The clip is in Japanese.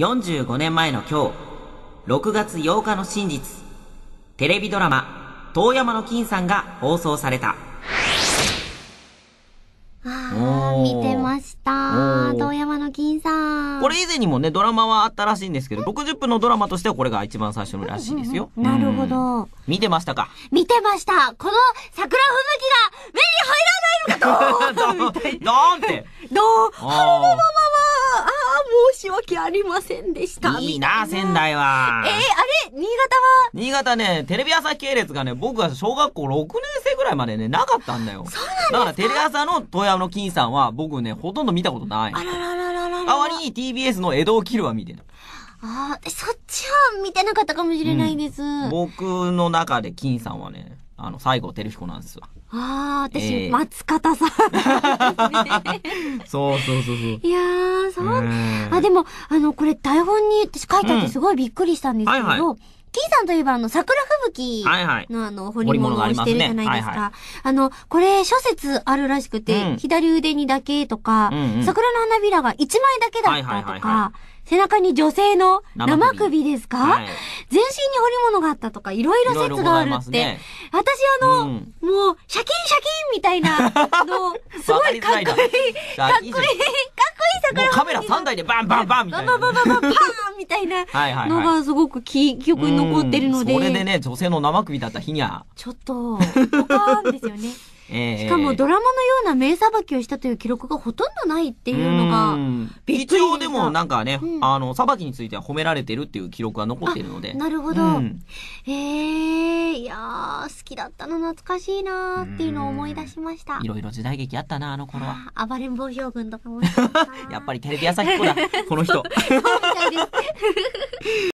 45年前の今日、6月8日の真実、テレビドラマ、遠山の金さんが放送された。ああ、見てました。遠山の金さん。これ以前にもね、ドラマはあったらしいんですけど、60分のドラマとしてはこれが一番最初のらしいですよ。なるほうん。ど。見てましたか？見てました。この桜吹雪が目に入らないのかと。ドーンって。どう？あああ、申し訳ありませんでした。ーいいな、仙台はえー、。あれ新潟は？新潟ね、テレビ朝日系列がね、僕が小学校6年生ぐらいまでね、なかったんだよ。そうなんだからテレ朝の富山の金さんは僕ね、ほとんど見たことない。あらららららら。代わりに TBS の江戸を切るは見てた。ああ、そっちは見てなかったかもしれないです。僕の中で金さんはね、あの、西郷輝彦なんですわ。ああ、私、ええ松方さん。そうそうそうそう。いやー、そう。うんあ、でも、あの、これ台本に私書いてあってすごいびっくりしたんですけど、はいはキーさんといえばあの、桜吹雪。のあの、彫り物をしてるじゃないですか。あの、これ諸説あるらしくて、うん。左腕にだけとか、うんうん。桜の花びらが1枚だけだはいったとか、背中に女性の生生首首ですか、はい。全身に彫り物があったとか、いろいろ説があるって。ね。私あの、うん。もう、シャキンシャキンみたいなの、すごいかっこいい、かっこいい、かっこいいいい。も桜うカメラ3台でバンバンバンみたいな。バババババパーンみたいなのはい。がすごく記記憶に残ってるので、うんそれでね、女性の生首だった日には、ちょっと、ポカーンですよね。ええしかもドラマのような名裁きをしたという記録がほとんどないっていうのが、一応でもなんかね、うんあの、裁きについては褒められてるっていう記録が残っているので。なるほど。うんええいやー、好きだったの懐かしいなーっていうのを思い出しました。いろいろ時代劇あったな、あの頃は。暴れん坊将軍とかも やっぱりテレビ朝日っ子だ、この人。そうみたいです。